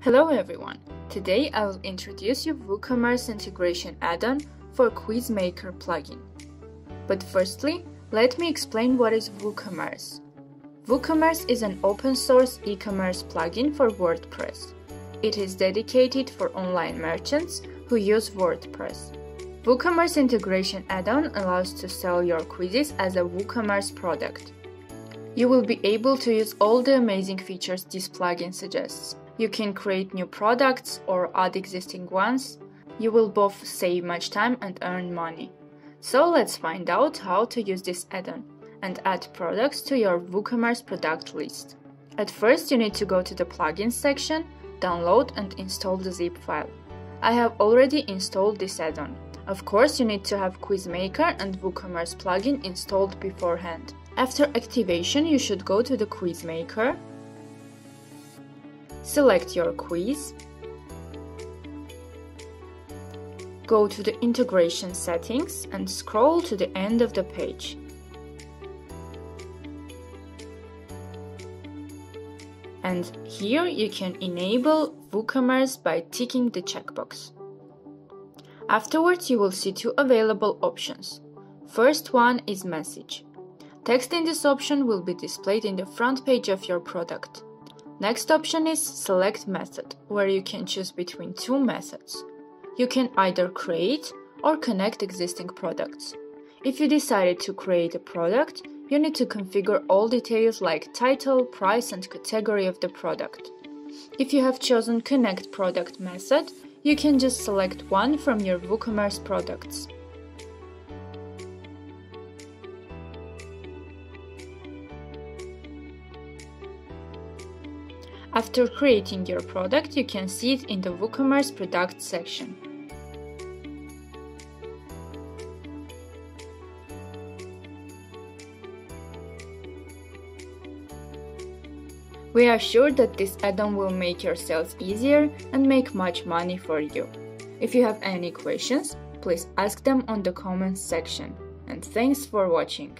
Hello everyone! Today I will introduce you WooCommerce integration add-on for Quizmaker plugin. But firstly, let me explain what is WooCommerce. WooCommerce is an open source e-commerce plugin for WordPress. It is dedicated for online merchants who use WordPress. WooCommerce integration add-on allows to sell your quizzes as a WooCommerce product. You will be able to use all the amazing features this plugin suggests. You can create new products or add existing ones. You will both save much time and earn money. So let's find out how to use this add-on and add products to your WooCommerce product list. At first you need to go to the plugins section, download and install the zip file. I have already installed this add-on. Of course, you need to have Quizmaker and WooCommerce plugin installed beforehand. After activation, you should go to the Quizmaker, select your quiz, go to the integration settings and scroll to the end of the page. And here you can enable WooCommerce by ticking the checkbox. Afterwards, you will see two available options. First one is message. Text in this option will be displayed in the front page of your product. Next option is select method, where you can choose between two methods. You can either create or connect existing products. If you decided to create a product, you need to configure all details like title, price and category of the product. If you have chosen connect product method, you can just select one from your WooCommerce products. After creating your product, you can see it in the WooCommerce product section. We are sure that this add-on will make your sales easier and make much money for you. If you have any questions, please ask them on the comments section. And thanks for watching.